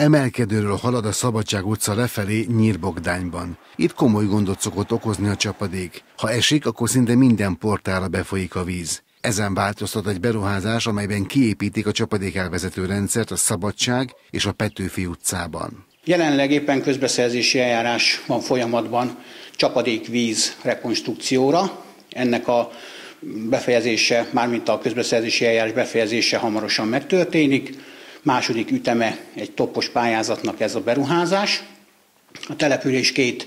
Emelkedőről halad a Szabadság utca lefelé Nyírbogdányban. Itt komoly gondot szokott okozni a csapadék. Ha esik, akkor szinte minden portára befolyik a víz. Ezen változtat egy beruházás, amelyben kiépítik a csapadék elvezető rendszert a Szabadság és a Petőfi utcában. Jelenleg éppen közbeszerzési eljárás van folyamatban csapadékvíz rekonstrukcióra. Ennek a befejezése, mármint a közbeszerzési eljárás befejezése hamarosan megtörténik. Második üteme egy toppos pályázatnak ez a beruházás. A település két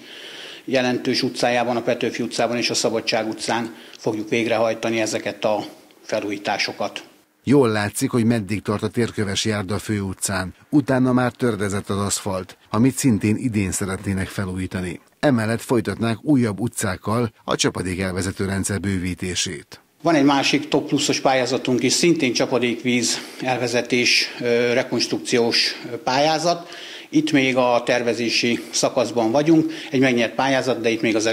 jelentős utcájában, a Petőfi utcában és a Szabadság utcán fogjuk végrehajtani ezeket a felújításokat. Jól látszik, hogy meddig tart a térköves járda a főutcán. Utána már tördezett az aszfalt, amit szintén idén szeretnének felújítani. Emellett folytatnák újabb utcákkal a csapadék elvezető rendszer bővítését. Van egy másik top pluszos pályázatunk is, szintén csapadékvíz elvezetés rekonstrukciós pályázat. Itt még a tervezési szakaszban vagyunk, egy megnyert pályázat, de itt még az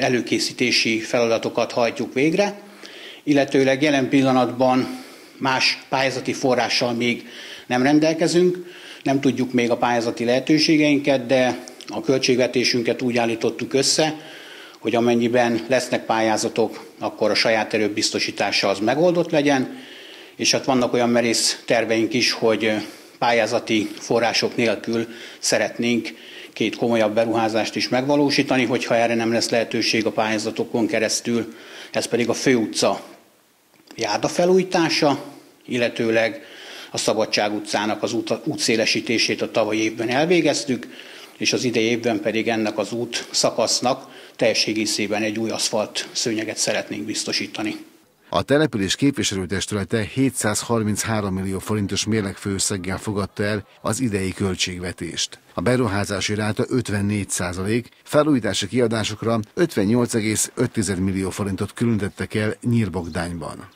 előkészítési feladatokat hajtjuk végre. Illetőleg jelen pillanatban más pályázati forrással még nem rendelkezünk, nem tudjuk még a pályázati lehetőségeinket, de a költségvetésünket úgy állítottuk össze, hogy amennyiben lesznek pályázatok, akkor a saját erőbiztosítása az megoldott legyen, és hát vannak olyan merész terveink is, hogy pályázati források nélkül szeretnénk két komolyabb beruházást is megvalósítani, hogyha erre nem lesz lehetőség a pályázatokon keresztül, ez pedig a főutca járda felújítása, illetőleg a Szabadság utcának az út, útszélesítését a tavalyi évben elvégeztük, és az idei évben pedig ennek az út szakasznak teljes egy új aszfalt szőnyeget szeretnénk biztosítani. A település képviselőtestülete 733 millió forintos mérlegfőszeggel fogadta el az idei költségvetést. A beruházási ráta 54 százalék, felújítási kiadásokra 58,5 millió forintot különítettek el Nyírbogdányban.